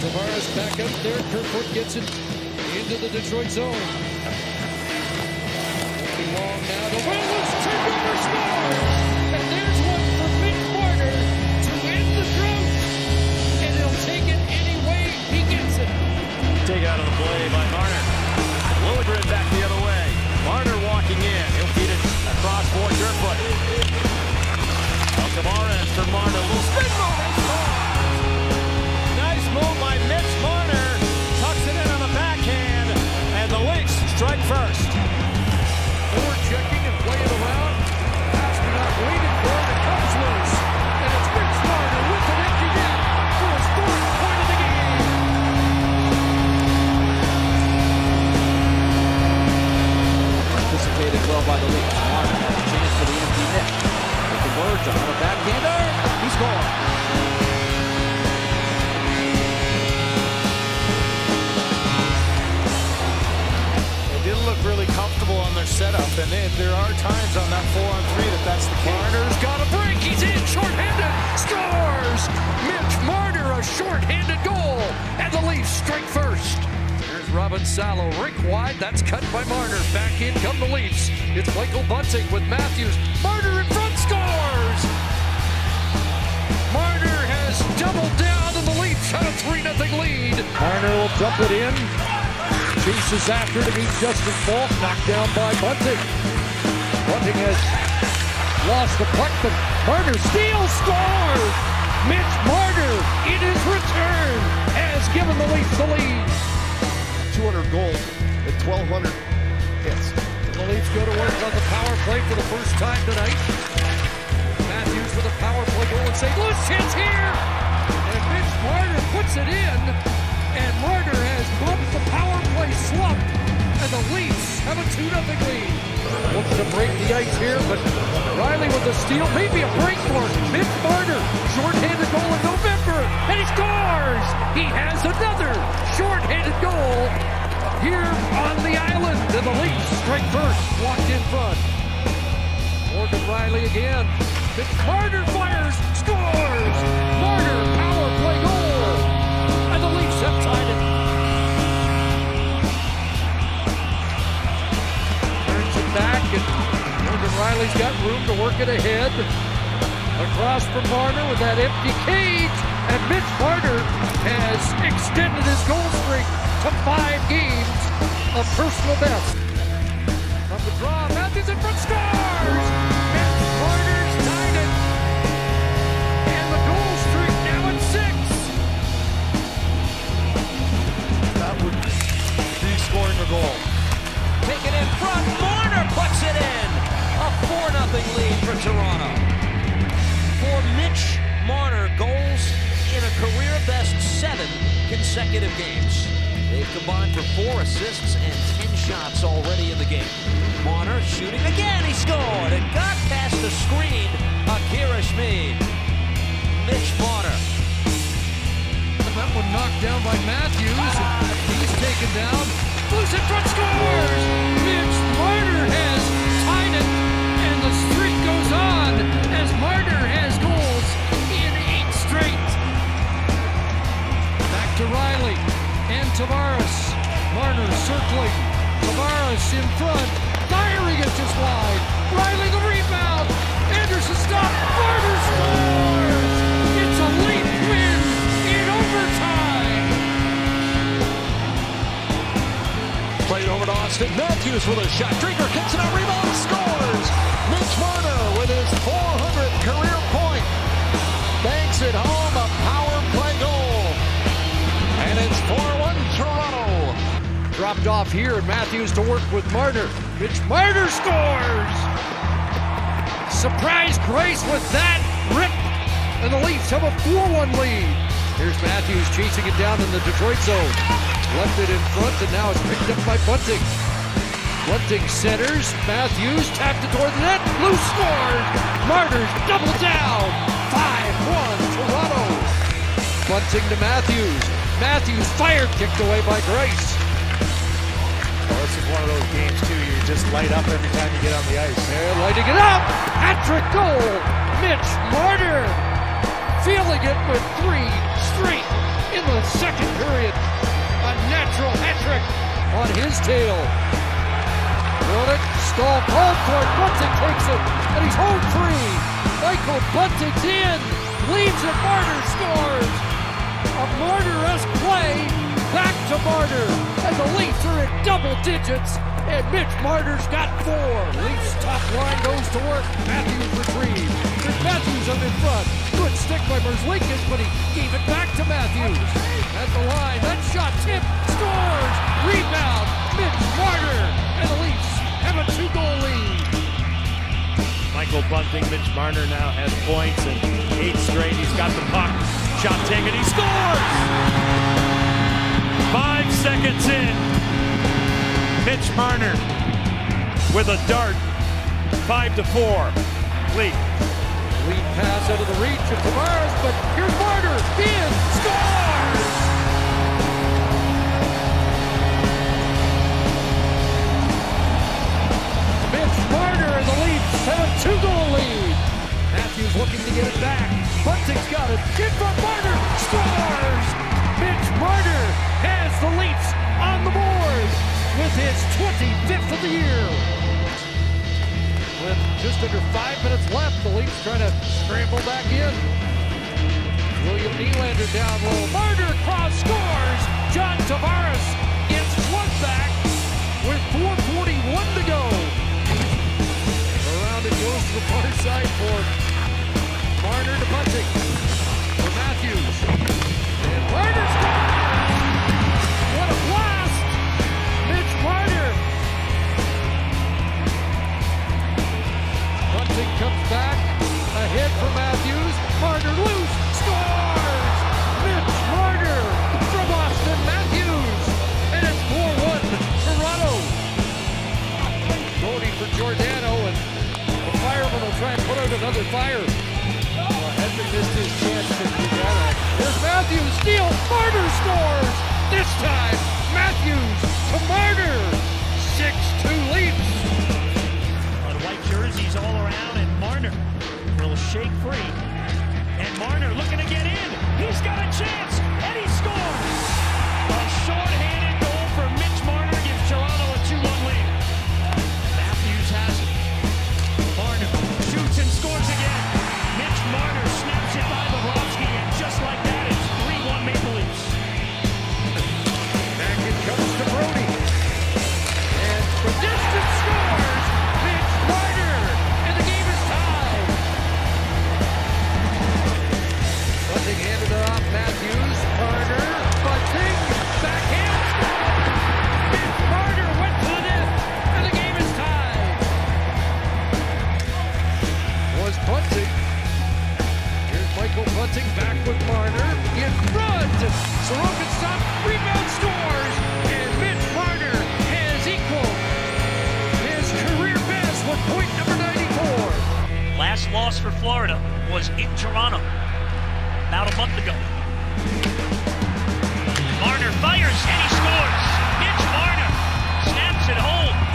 Tavares back up there. Kerfoot gets it into the Detroit zone. Long now to Willis. Turnover scores! And there's one for Mitch Marner to end the drought. And he'll take it any way he gets it. Take out of the play by Marner. Liljegren back the other way. Marner walking in. He'll feed it across for Kerfoot. Tavares for Marner. By the Leafs. Martin has a chance for the empty net. They converge on a backhander. He scores. They didn't look really comfortable on their setup, and it, there are times on that four on three that that's the case. Marner's got a break. He's in shorthanded. Scores! Mitch Marner, a shorthanded goal. And the Leafs strike first. Robin Salo. Rick wide. That's cut by Marner. Back in come the Leafs. It's Michael Bunting with Matthews. Marner in front scores! Marner has doubled down, and the Leafs have a 3 0 lead. Marner will dump it in. Chases after to meet Justin Faulk. Knocked down by Bunting. Bunting has lost the puck, but Marner steals, scores! Mitch Marner, in his return, has given the Leafs the lead. 200 goals and 1,200 hits. The Leafs go to work on the power play for the first time tonight. Matthews with a power play goal and St. Louis chance here. And Mitch Marner puts it in. And Marner has bumped the power play slump. And the Leafs have a 2 0 lead. Looking to break the ice here, but Rielly with the steal. Maybe a break for Marner. Short-handed goal in November. And he scores! He has another short-handed goal here on the island. And the Leafs strike first, walked in front. Morgan Rielly again. Mitch Marner fires, Rielly's got room to work it ahead. Across from Marner with that empty cage, and Mitch Marner has extended his goal streak to five games, a personal best. From the draw, Matthews in front scores! Consecutive games. They've combined for four assists and 10 shots already in the game. Marner shooting again. He scored. It got past the screen. Akira Schmid. Mitch Marner. That one knocked down by Matthews. He's taken down. Loose in front scores! Tavares. Marner circling. Tavares in front. Firing it just wide. Rielly the rebound. Anderson stop. Marner scores! It's a late win in overtime. Played over to Auston Matthews with a shot. Driedger kicks it out, rebound, scores! Mitch Marner with his 400th career point. Banks it home, Dropped off here, Matthews to work with Marner. Mitch Marner scores! Surprise Greiss with that rip, and the Leafs have a 4-1 lead. Here's Matthews chasing it down in the Detroit zone. Left it in front, and now it's picked up by Bunting. Bunting centers. Matthews tapped it toward the net. Loose scores. Martyrs double down. 5-1 Toronto. Bunting to Matthews. Matthews fired, kicked away by Greiss. This is one of those games, too. You just light up every time you get on the ice. They're lighting it up. Hat-trick goal. Mitch Marner feeling it with three straight in the second period. A natural hat trick on his tail. It? Stall called for it. Bunting takes it, and he's home free. Michael Bunting's in. Leads it. Marner scores. A Marner-esque play. Back to Marner. The Leafs are in double digits. And Mitch Marner's got four. Leafs top line goes to work. Matthews retrieves. There's Matthews up in front. Good stick by Merzlikins, but he gave it back to Matthews. At the line. That shot tip. Scores. Rebound. Mitch Marner. And the Leafs have a two-goal lead. Michael Bunting, Mitch Marner now has points and eight straight. He's got the puck. Shot taken. He scores! Five seconds in. Mitch Marner with a dart. Five to four. Lead. Lead pass out of the reach of Tavares, but here's Marner. In. Scores! Mitch Marner and the Leafs have a two-goal lead. Matthews looking to get it back. Bunting's got it. In from with his 25th of the year. With just under five minutes left, the Leafs trying to scramble back in. William Nylander down low. Marner cross scores. John Tavares gets one back with 4.41 to go. Around it goes to the far side for Marner to Bunting. Put fire. Well, Hedman missed his chance to do that. There's Matthews, steal, Marner scores! This time, Matthews to Marner. 6-2 Leafs. On white jerseys all around, and Marner will shake free. And Marner looking to get in. He's got a chance, Michael Bunting back with Marner. In front. Sorokin. Rebound last loss for Florida was in Toronto about a month ago. Marner fires and he scores. Mitch Marner snaps it home.